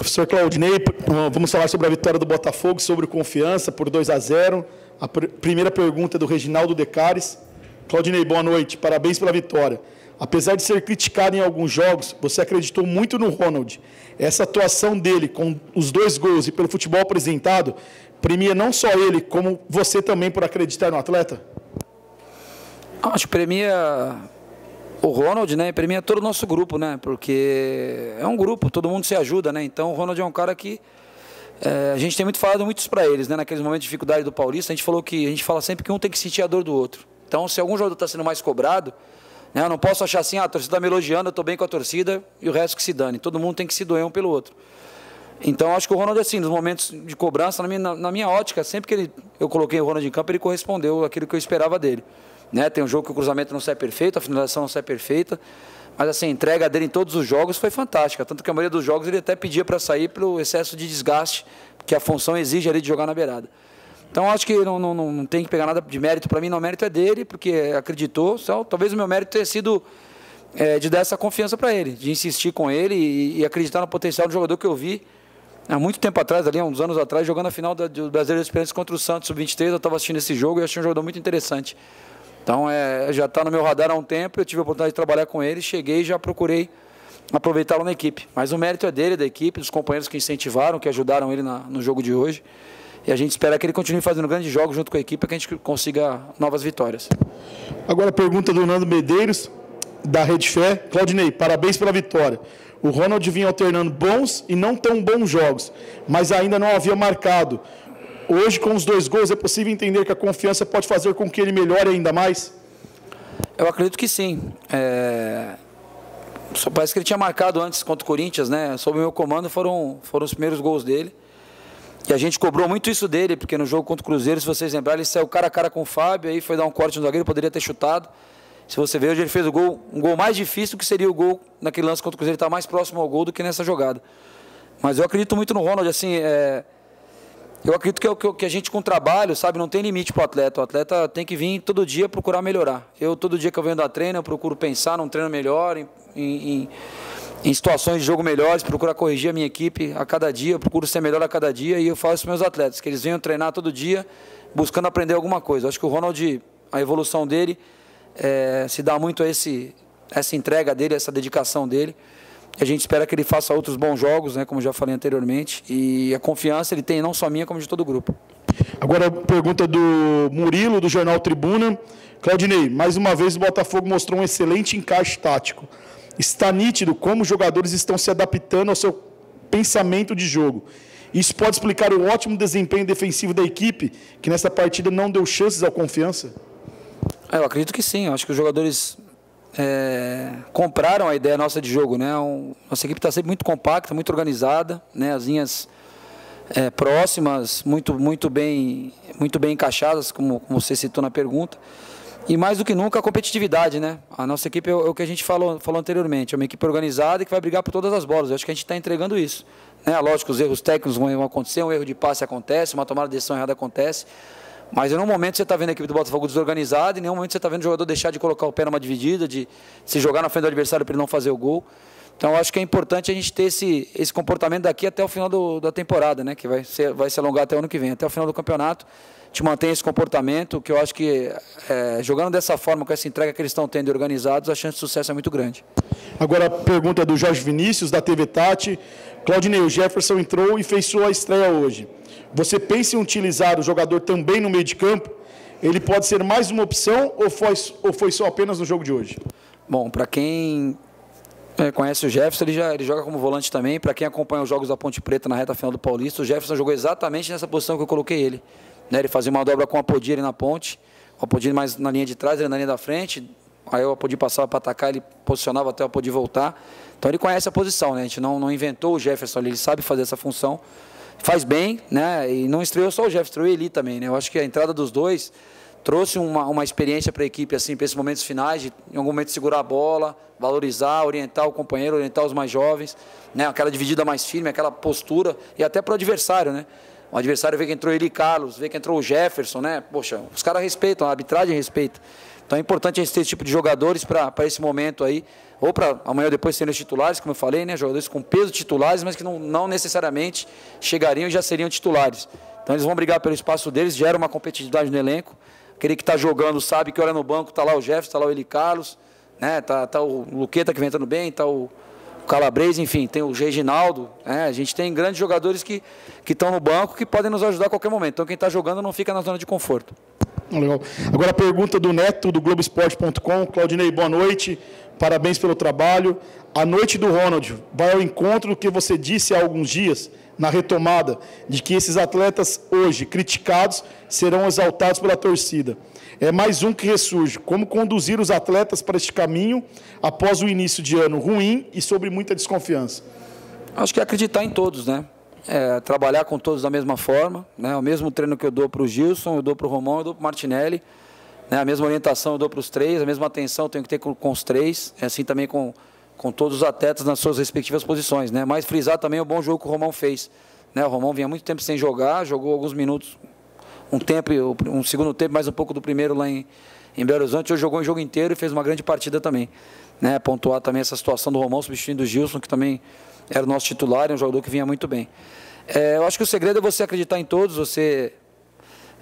Professor Claudinei, vamos falar sobre a vitória do Botafogo, sobre confiança por 2 a 0. A pr primeira pergunta é do Reginaldo Decares. Claudinei, boa noite, parabéns pela vitória. Apesar de ser criticado em alguns jogos, você acreditou muito no Ronald. Essa atuação dele com os dois gols e pelo futebol apresentado premia não só ele, como você também por acreditar no atleta? Acho que premia o Ronald, né? Premia todo o nosso grupo, né? Porque é um grupo, todo mundo se ajuda, né? Então o Ronald é um cara que é, a gente tem muito falado muitos para eles, né? Naqueles momentos de dificuldade do Paulista, a gente falou que a gente fala sempre que um tem que sentir a dor do outro. Então, se algum jogador está sendo mais cobrado, né? Eu não posso achar assim, ah, a torcida está me elogiando, eu estou bem com a torcida e o resto que se dane. Todo mundo tem que se doer um pelo outro. Então, acho que o Ronald, assim, nos momentos de cobrança, na minha, na minha ótica, sempre que ele, eu coloquei o Ronald em campo, ele correspondeu aquilo que eu esperava dele. Né? Tem um jogo que o cruzamento não sai perfeito, a finalização não sai perfeita, mas assim, a entrega dele em todos os jogos foi fantástica. Tanto que a maioria dos jogos ele até pedia para sair pelo excesso de desgaste que a função exige ali de jogar na beirada. Então acho que não, não, não tem que pegar nada de mérito para mim, não. O mérito é dele, porque acreditou. Só, talvez o meu mérito tenha sido é, de dar essa confiança para ele, de insistir com ele e, e, acreditar no potencial do jogador que eu vi há muito tempo atrás, ali, há uns anos atrás, jogando a final do Brasileiro Experiência contra o Santos Sub-23. Eu estava assistindo esse jogo e achei um jogador muito interessante. Então é, já está no meu radar há um tempo. Eu tive a oportunidade de trabalhar com ele, cheguei e já procurei aproveitá-lo na equipe. Mas o mérito é dele, da equipe, dos companheiros que incentivaram, que ajudaram ele na, no jogo de hoje. E a gente espera que ele continue fazendo grandes jogos junto com a equipe para que a gente consiga novas vitórias. Agora a pergunta do Nando Medeiros, da Rede Fé. Claudinei, parabéns pela vitória. O Ronald vinha alternando bons e não tão bons jogos, mas ainda não havia marcado. Hoje, com os dois gols, é possível entender que a confiança pode fazer com que ele melhore ainda mais? Eu acredito que sim. É... Só parece que ele tinha marcado antes contra o Corinthians, né? Sob o meu comando foram, foram os primeiros gols dele. E a gente cobrou muito isso dele, porque no jogo contra o Cruzeiro, se vocês lembrarem, ele saiu cara a cara com o Fábio, aí foi dar um corte no zagueiro, poderia ter chutado. Se você ver, hoje ele fez o gol, um gol mais difícil que seria o gol naquele lance contra o Cruzeiro, ele está mais próximo ao gol do que nessa jogada. Mas eu acredito muito no Ronald, assim, é, eu acredito que, é que, que a gente com trabalho, sabe, não tem limite para o atleta. O atleta tem que vir todo dia procurar melhorar. Eu, todo dia que eu venho dar treino, eu procuro pensar num treino melhor, em, em, em situações de jogo melhores, procurar corrigir a minha equipe a cada dia, eu procuro ser melhor a cada dia e eu faço para os meus atletas, que eles venham treinar todo dia, buscando aprender alguma coisa. Acho que o Ronald, a evolução dele, é, se dá muito a esse, essa entrega dele, essa dedicação dele. A gente espera que ele faça outros bons jogos, né, como já falei anteriormente, e a confiança ele tem não só minha, como de todo o grupo. Agora a pergunta do Murilo, do Jornal Tribuna. Claudinei, mais uma vez o Botafogo mostrou um excelente encaixe tático. Está nítido como os jogadores estão se adaptando ao seu pensamento de jogo. Isso pode explicar o ótimo desempenho defensivo da equipe, que nessa partida não deu chances ao confiança? É, eu acredito que sim. Eu acho que os jogadores é, compraram a ideia nossa de jogo, né? Um, nossa equipe está sempre muito compacta, muito organizada, né? As linhas é, próximas, muito, muito bem, muito bem encaixadas, como, como você citou na pergunta. E mais do que nunca a competitividade, né? A nossa equipe é o, é que a gente falou, falou anteriormente, é uma equipe organizada que vai brigar por todas as bolas. Eu acho que a gente está entregando isso. Né? Lógico, os erros técnicos vão acontecer, um erro de passe acontece, uma tomada de decisão errada acontece. Mas em nenhum momento você está vendo a equipe do Botafogo desorganizada, em nenhum momento você está vendo o jogador deixar de colocar o pé numa dividida, de se jogar na frente do adversário para ele não fazer o gol. Então, acho que é importante a gente ter esse, esse comportamento daqui até o final do, da temporada, né? que vai, ser, vai se alongar até o ano que vem. Até o final do campeonato, te mantém esse comportamento, que eu acho que é, jogando dessa forma, com essa entrega que eles estão tendo organizados, a chance de sucesso é muito grande. Agora a pergunta é do Jorge Vinícius, da TV Tati. Claudinei, o Jefferson entrou e fez sua estreia hoje. Você pensa em utilizar o jogador também no meio de campo? Ele pode ser mais uma opção ou foi, ou foi só apenas no jogo de hoje? Bom, para quem é, conhece o Jefferson, ele, já, ele joga como volante também. Para quem acompanha os jogos da Ponte Preta na reta final do Paulista, o Jefferson jogou exatamente nessa posição que eu coloquei ele. Né, ele fazia uma dobra com a Apodi ali na ponte, o Apodi mais na linha de trás, ele na linha da frente. Aí o Apodi passava para atacar, ele posicionava até o Apodi voltar. Então ele conhece a posição, né? A gente não, não inventou o Jefferson ele sabe fazer essa função faz bem, né? E não estreou só o Jeff, estreou ele também, né? Eu acho que a entrada dos dois trouxe uma, uma experiência para a equipe, assim, para esses momentos finais, de em algum momento segurar a bola, valorizar, orientar o companheiro, orientar os mais jovens, né? Aquela dividida mais firme, aquela postura, e até para o adversário, né? O adversário vê que entrou ele Carlos, vê que entrou o Jefferson, né? Poxa, os caras respeitam, a arbitragem respeita. Então é importante a gente ter esse tipo de jogadores para esse momento aí, ou para amanhã ou depois serem os titulares, como eu falei, né? Jogadores com peso titulares, mas que não, não necessariamente chegariam e já seriam titulares. Então eles vão brigar pelo espaço deles, gera uma competitividade no elenco. Aquele que está jogando sabe que olha no banco, está lá o Jefferson, está lá o Eli Carlos, né? Tá, tá o Luqueta que vem entrando bem, está o, Calabrese, enfim, tem o Reginaldo. Né? A gente tem grandes jogadores que estão no banco que podem nos ajudar a qualquer momento. Então quem está jogando não fica na zona de conforto. Legal. Agora a pergunta do Neto, do Globoesporte.com. Claudinei, boa noite. Parabéns pelo trabalho. A noite do Ronald vai ao encontro do que você disse há alguns dias na retomada de que esses atletas hoje criticados serão exaltados pela torcida. É mais um que ressurge. Como conduzir os atletas para este caminho após o início de ano ruim e sobre muita desconfiança? Acho que é acreditar em todos, né? É, trabalhar com todos da mesma forma, né? O mesmo treino que eu dou para o Gilson, eu dou para o Romão, eu dou para o Martinelli. Né? A mesma orientação eu dou para os três, a mesma atenção eu tenho que ter com, com os três, é assim também com com todos os atletas nas suas respectivas posições. Né? Mas frisar também o bom jogo que o Romão fez. Né? O Romão vinha muito tempo sem jogar, jogou alguns minutos, um tempo, um segundo tempo, mais um pouco do primeiro lá em, em Belo Horizonte. Hoje jogou o jogo inteiro e fez uma grande partida também. Né? Pontuar também essa situação do Romão substituindo o Gilson, que também era o nosso titular, é um jogador que vinha muito bem. É, eu acho que o segredo é você acreditar em todos, você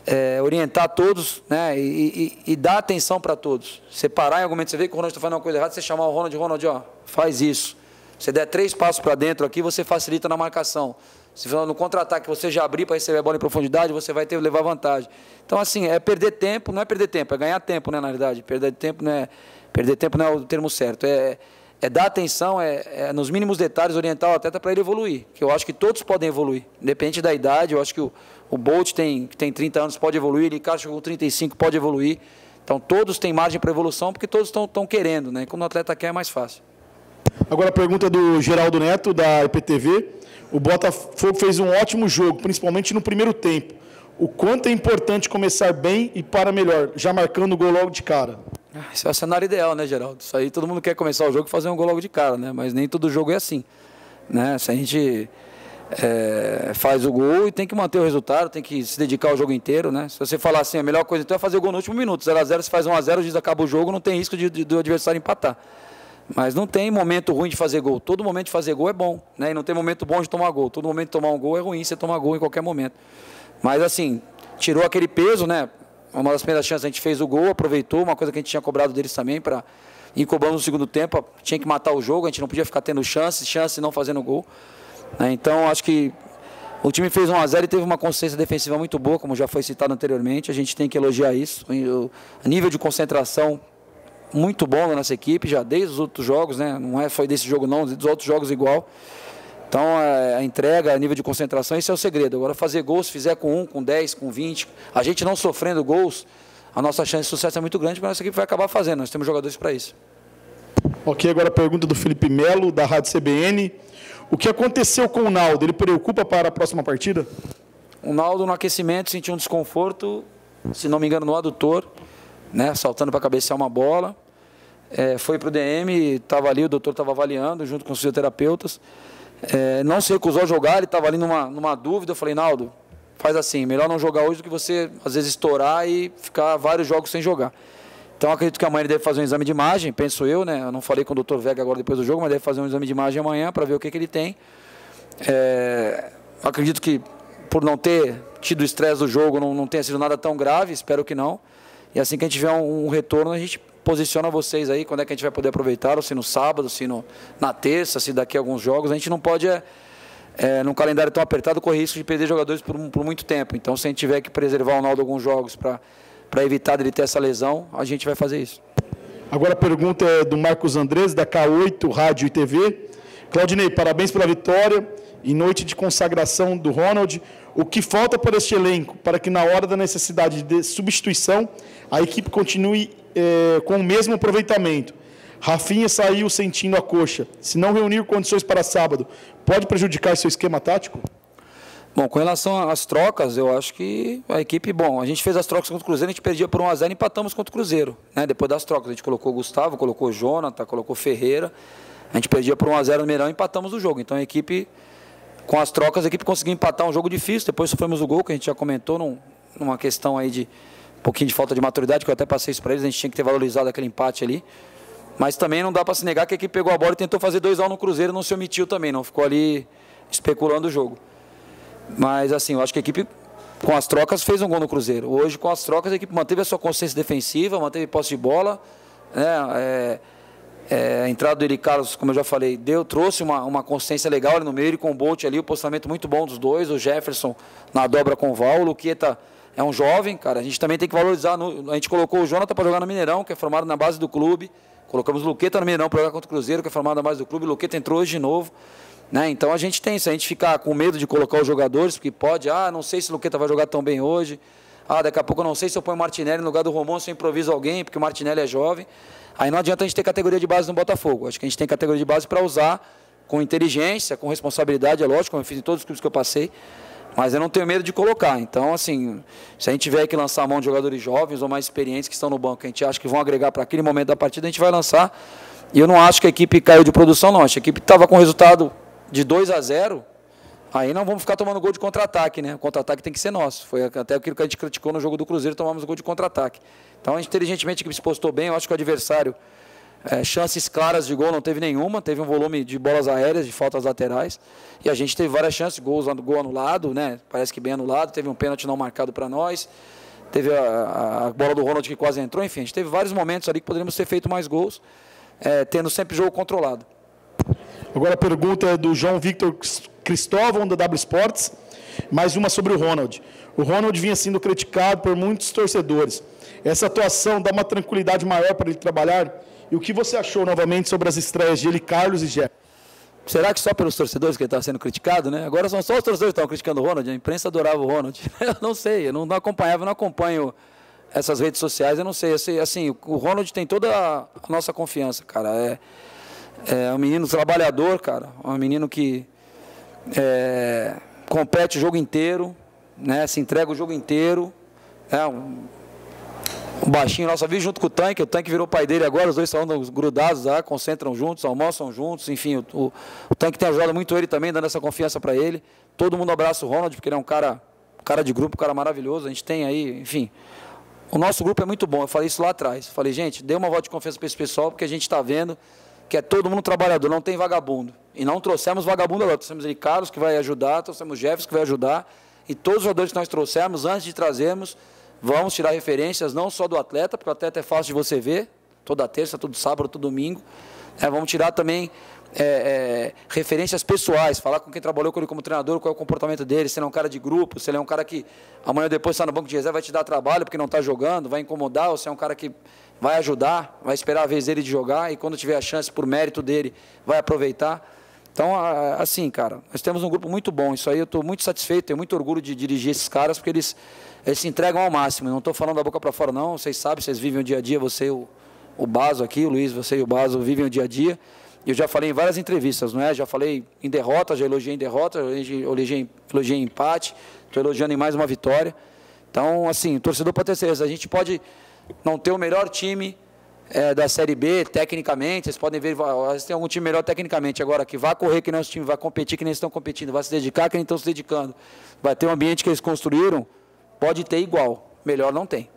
é, orientar todos né, e, e, e dar atenção para todos. Separar em algum momento, você vê que o Ronald está fazendo uma coisa errada, você chamar o Ronald, Ronald, ó, faz isso. Você der três passos para dentro aqui, você facilita na marcação. Se no contra-ataque você já abrir para receber a bola em profundidade, você vai ter levar vantagem. Então, assim, é perder tempo, não é perder tempo, é ganhar tempo, né, na realidade. Perder tempo não é, perder tempo não é o termo certo. É, é dar atenção, é, é nos mínimos detalhes orientar o atleta para ele evoluir. Que eu acho que todos podem evoluir. Independente da idade, eu acho que o, o Bolt tem, que tem 30 anos pode evoluir, o Ricardo com 35 pode evoluir. Então todos têm margem para evolução porque todos estão querendo, né? Quando o atleta quer é mais fácil. Agora a pergunta do Geraldo Neto, da IPTV. O Botafogo fez um ótimo jogo, principalmente no primeiro tempo. O quanto é importante começar bem e para melhor, já marcando o gol logo de cara? Isso é o cenário ideal, né, Geraldo? Isso aí todo mundo quer começar o jogo e fazer um gol logo de cara, né? Mas nem todo jogo é assim. Né? Se a gente é, faz o gol e tem que manter o resultado, tem que se dedicar ao jogo inteiro, né? Se você falar assim, a melhor coisa então é fazer o gol no último minuto, 0x0, se faz 1x0, diz acaba o jogo, não tem risco de, de, do adversário empatar. Mas não tem momento ruim de fazer gol. Todo momento de fazer gol é bom, né? E não tem momento bom de tomar gol. Todo momento de tomar um gol é ruim, você tomar gol em qualquer momento. Mas assim, tirou aquele peso, né? Uma das primeiras chances a gente fez o gol, aproveitou, uma coisa que a gente tinha cobrado deles também para cobrando no segundo tempo, tinha que matar o jogo, a gente não podia ficar tendo chances, chances e não fazendo gol. Né? Então, acho que o time fez 1 a 0 e teve uma consciência defensiva muito boa, como já foi citado anteriormente. A gente tem que elogiar isso. O nível de concentração muito bom da nossa equipe, já desde os outros jogos, né? Não é foi desse jogo não, dos outros jogos igual. Então a entrega, a nível de concentração, esse é o segredo. Agora fazer gols, se fizer com 1, com 10, com 20, a gente não sofrendo gols, a nossa chance de sucesso é muito grande, mas a nossa equipe vai acabar fazendo. Nós temos jogadores para isso. Ok, agora a pergunta do Felipe Melo, da Rádio CBN. O que aconteceu com o Naldo? Ele preocupa para a próxima partida? O Naldo no aquecimento sentiu um desconforto, se não me engano, no adutor, né, saltando para cabecear uma bola. É, foi para o DM, estava ali, o doutor estava avaliando junto com os fisioterapeutas. É, não se recusou a jogar, ele estava ali numa, numa dúvida. Eu falei, Naldo, faz assim, melhor não jogar hoje do que você, às vezes, estourar e ficar vários jogos sem jogar. Então acredito que amanhã ele deve fazer um exame de imagem, penso eu, né? Eu não falei com o Dr. Vega agora depois do jogo, mas deve fazer um exame de imagem amanhã para ver o que, que ele tem. É, acredito que por não ter tido estresse do jogo, não, não tenha sido nada tão grave, espero que não. E assim que a gente tiver um, um retorno, a gente posiciona vocês aí, quando é que a gente vai poder aproveitar, ou se no sábado, se no, na terça, se daqui a alguns jogos. A gente não pode, é, é, num calendário tão apertado, correr risco de perder jogadores por, por muito tempo. Então, se a gente tiver que preservar o Naldo alguns jogos para evitar dele ter essa lesão, a gente vai fazer isso. Agora a pergunta é do Marcos Andrés, da K8 Rádio e TV. Claudinei, parabéns pela vitória em noite de consagração do Ronald. O que falta para este elenco para que, na hora da necessidade de substituição, a equipe continue é, com o mesmo aproveitamento? Rafinha saiu sentindo a coxa. Se não reunir condições para sábado, pode prejudicar seu esquema tático? Bom, com relação às trocas, eu acho que a equipe, bom, a gente fez as trocas contra o Cruzeiro, a gente perdia por 1x0 e empatamos contra o Cruzeiro, né? Depois das trocas, a gente colocou o Gustavo, colocou o Jonathan, colocou o Ferreira, a gente perdia por 1x0 no Mineirão e empatamos o jogo. Então a equipe, com as trocas, a equipe conseguiu empatar um jogo difícil, depois sofremos o gol, que a gente já comentou, num, numa questão aí de, pouquinho de falta de maturidade, que eu até passei isso para eles, a gente tinha que ter valorizado aquele empate ali. Mas também não dá para se negar que a equipe pegou a bola e tentou fazer 2 a 1 no Cruzeiro, não se omitiu também, não ficou ali especulando o jogo. Mas assim, eu acho que a equipe com as trocas fez um gol no Cruzeiro. Hoje com as trocas a equipe manteve a sua consciência defensiva, manteve posse de bola, né? É, é, a entrada do Eri Carlos, como eu já falei, deu, trouxe uma, uma consciência legal ali no meio, e com o Bolt ali, o posicionamento muito bom dos dois, o Jefferson na dobra com o Val, o Luqueta é um jovem, cara, a gente também tem que valorizar, no, a gente colocou o Jonathan para jogar no Mineirão, que é formado na base do clube, colocamos o Luqueta no Mineirão para jogar contra o Cruzeiro, que é formado na base do clube, o Luqueta entrou hoje de novo, né? Então a gente tem, se a gente ficar com medo de colocar os jogadores, porque pode, ah, não sei se o Luqueta vai jogar tão bem hoje, ah, daqui a pouco eu não sei se eu ponho o Martinelli no lugar do Romão, se eu improviso alguém, porque o Martinelli é jovem. Aí não adianta a gente ter categoria de base no Botafogo. Acho que a gente tem categoria de base para usar com inteligência, com responsabilidade, é lógico, como eu fiz em todos os clubes que eu passei. Mas eu não tenho medo de colocar. Então, assim, se a gente tiver que lançar a mão de jogadores jovens ou mais experientes que estão no banco, a gente acha que vão agregar para aquele momento da partida, a gente vai lançar. E eu não acho que a equipe caiu de produção, não. Acho que a equipe estava com resultado de 2 a 0 Aí não vamos ficar tomando gol de contra-ataque, né? O contra-ataque tem que ser nosso. Foi até aquilo que a gente criticou no jogo do Cruzeiro, tomamos gol de contra-ataque. Então, inteligentemente, a equipe se postou bem. Eu acho que o adversário, é, chances claras de gol não teve nenhuma. Teve um volume de bolas aéreas, de faltas laterais. E a gente teve várias chances, gols, gol anulado, né? Parece que bem anulado. Teve um pênalti não marcado para nós. Teve a, a, bola do Ronald que quase entrou. Enfim, a gente teve vários momentos ali que poderíamos ter feito mais gols, é, tendo sempre jogo controlado. Agora a pergunta é do João Victor Cristóvão, da W Sports. Mais uma sobre o Ronald. O Ronald vinha sendo criticado por muitos torcedores. Essa atuação dá uma tranquilidade maior para ele trabalhar? E o que você achou novamente sobre as estreias de ele, Carlos e Jé? Será que só pelos torcedores que ele está sendo criticado, né? Agora são só os torcedores que estão criticando o Ronald. A imprensa adorava o Ronald. Eu não sei, eu não acompanhava, não acompanho essas redes sociais, eu não sei. Assim, o Ronald tem toda a nossa confiança, cara. É, é um menino trabalhador, cara. Um menino que é, compete o jogo inteiro, né? Se entrega o jogo inteiro. É um, um baixinho nossa vida junto com o tanque, o tanque virou pai dele agora, os dois estão grudados lá, concentram juntos, almoçam juntos, enfim, o, o, o tanque tem ajudado muito ele também, dando essa confiança para ele. Todo mundo abraça o Ronald, porque ele é um cara, cara de grupo, um cara maravilhoso. A gente tem aí, enfim. O nosso grupo é muito bom, eu falei isso lá atrás. Falei, gente, dê uma voz de confiança para esse pessoal, porque a gente está vendo que é todo mundo trabalhador, não tem vagabundo. E não trouxemos vagabundo agora, trouxemos ele Carlos, que vai ajudar, trouxemos Jefferson, que vai ajudar, e todos os jogadores que nós trouxemos, antes de trazermos, vamos tirar referências não só do atleta, porque o atleta é fácil de você ver, toda terça, todo sábado, todo domingo. É, vamos tirar também é, é, referências pessoais, falar com quem trabalhou com ele como treinador, qual é o comportamento dele, se ele é um cara de grupo, se ele é um cara que amanhã ou depois está no banco de reserva vai te dar trabalho porque não está jogando, vai incomodar, ou se é um cara que vai ajudar, vai esperar a vez dele de jogar e quando tiver a chance por mérito dele, vai aproveitar. Então, assim, cara, nós temos um grupo muito bom. Isso aí eu estou muito satisfeito, tenho muito orgulho de dirigir esses caras, porque eles, eles se entregam ao máximo. Não estou falando da boca para fora, não. Vocês sabem, vocês vivem o dia a dia, você e o, o Baso aqui, o Luiz, você e o Baso vivem o dia a dia. Eu já falei em várias entrevistas, não é? Já falei em derrota, já elogiei em derrota, elogiei, elogiei em empate, estou elogiando em mais uma vitória. Então, assim, torcedor pode ter certeza, a gente pode não ter o melhor time é, da Série B, tecnicamente, vocês podem ver, vezes tem algum time melhor tecnicamente, agora que vai correr que nem os times, vai competir que nem estão competindo, vai se dedicar que nem estão se dedicando, vai ter um ambiente que eles construíram, pode ter igual, melhor não tem.